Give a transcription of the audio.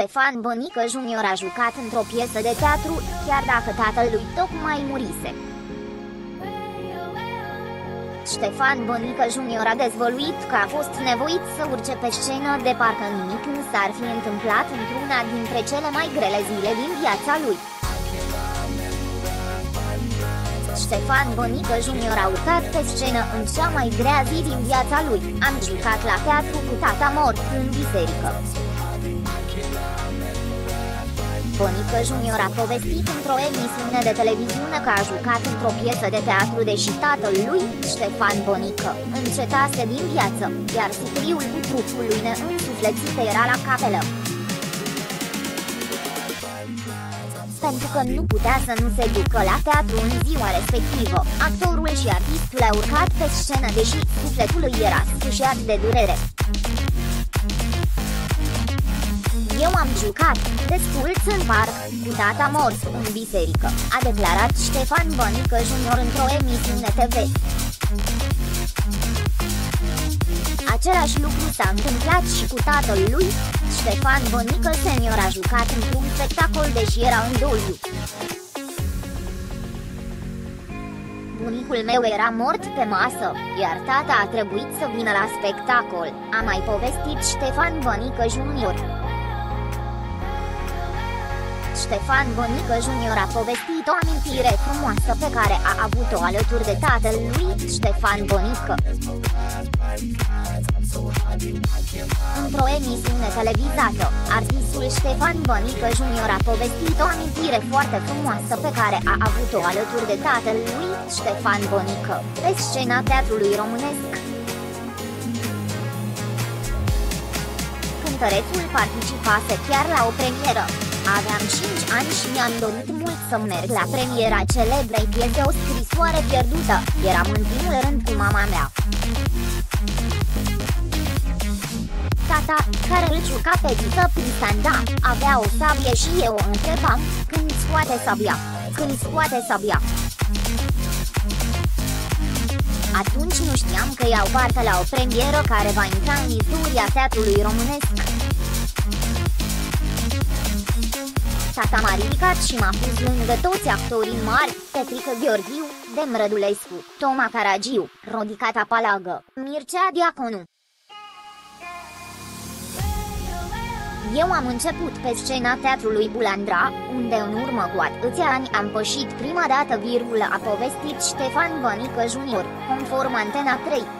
Ștefan Bănică Junior a jucat într-o piesă de teatru, chiar dacă tatălui tocmai murise. Ștefan Bănică Junior a dezvăluit că a fost nevoit să urce pe scenă de parcă nimic nu s-ar fi întâmplat într-una dintre cele mai grele zile din viața lui. Ștefan Bănică Junior a urcat pe scenă în cea mai grea zi din viața lui. Am jucat la teatru cu tata mort în biserică. Bănică Junior a povestit într-o emisiune de televiziune că a jucat într-o piesă de teatru deși tatăl lui, Ștefan Bănică, încetase din viață, iar sicriul cu trupul lui neînsuflețit era la capelă. pentru că nu putea să nu se ducă la teatru în ziua respectivă. Actorul și artistul a urcat pe scenă deși sufletul lui era sfâșiat de durere. Eu am jucat, desculț în parc, cu tata mort în biserică, a declarat Ștefan Bănică Junior într-o emisiune TV. Același lucru s-a întâmplat și cu tatăl lui, Ștefan Bănică senior a jucat într-un spectacol deși era în doliu. Bunicul meu era mort pe masă, iar tata a trebuit să vină la spectacol, a mai povestit Ștefan Bănică Junior. Ștefan Bănică Junior a povestit o amintire frumoasă pe care a avut-o alături de tatăl lui, Ștefan Bănică. Într-o emisiune televizată, artistul Ștefan Bănică Junior a povestit o amintire foarte frumoasă pe care a avut-o alături de tatăl lui, Ștefan Bănică, pe scena teatrului românesc. Cântărețul participase chiar la o premieră. Aveam 5 ani și mi-am dorit mult să merg la premiera celebrei piese O scrisoare pierdută. Eram în primul rând cu mama mea. Tata, care îl juca pe dită prin standa, avea o sabie și eu o întrebam, când scoate sabia, când scoate sabia. Atunci nu știam că iau parte la o premieră care va intra în istoria teatrului românesc. Tata m-a ridicat și m-a pus lângă toți actorii mari, Petrică Gheorghiu, Dem Rădulescu, Toma Caragiu, Rodicata Palagă, Mircea Diaconu. Eu am început pe scena teatrului Bulandra, unde în urmă cu atâția ani am pășit prima dată virgulă a povestit Ștefan Bănică Junior, conform Antena 3.